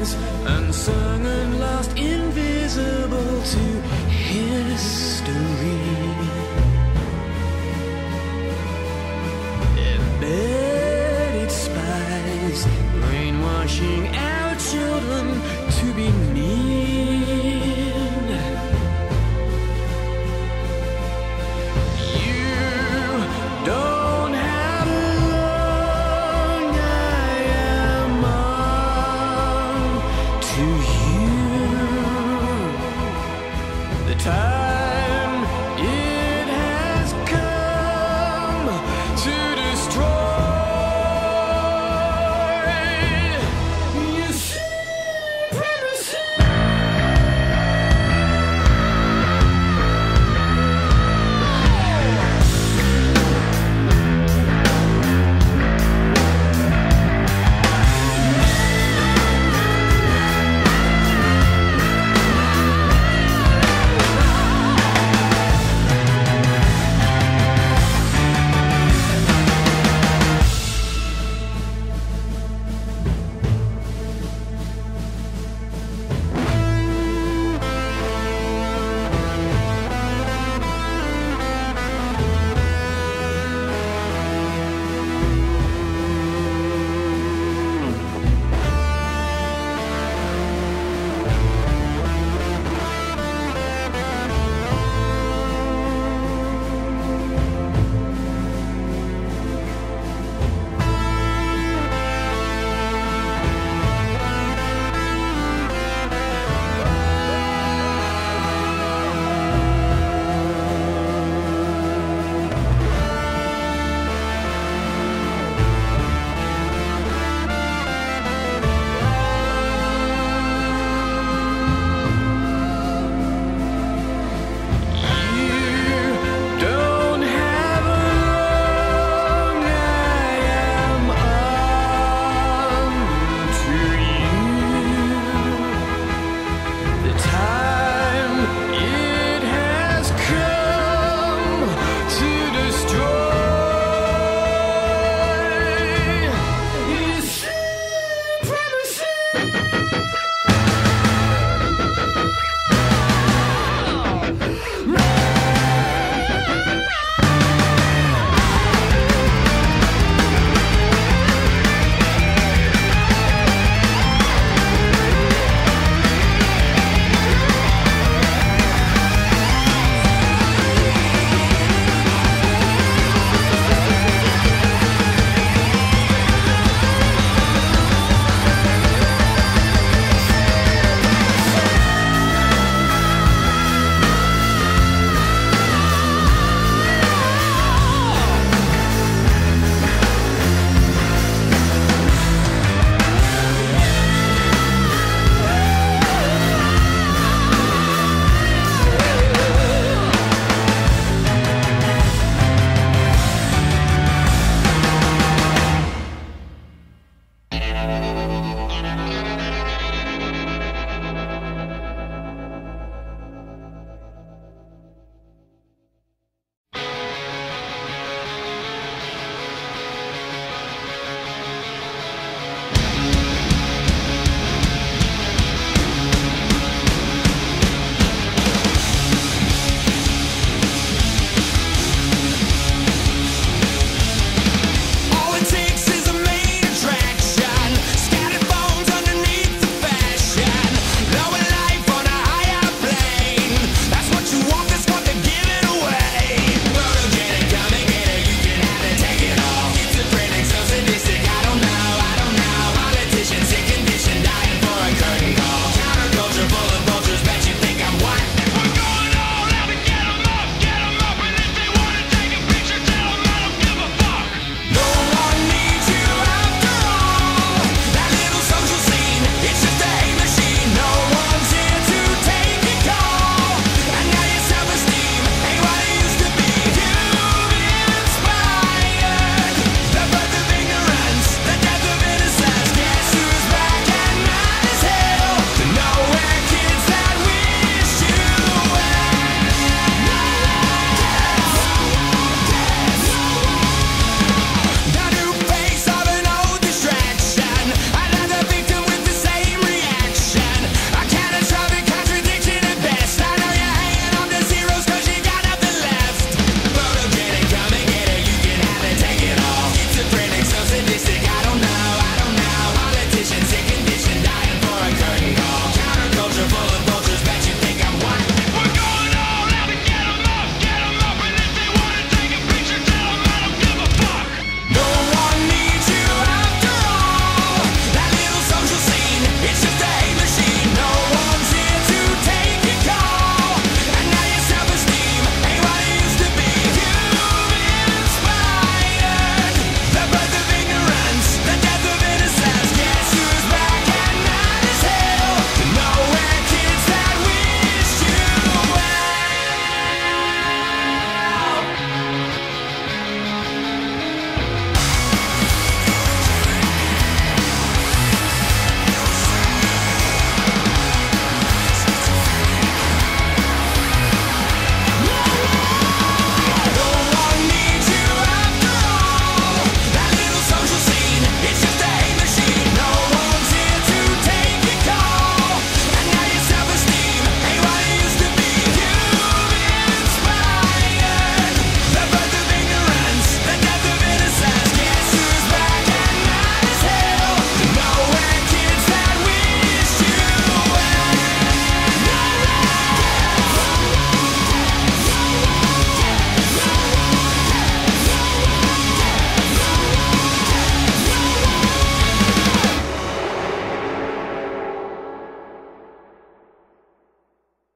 is unsung and lost, invisible to history. Embedded spies, brainwashing our children to be.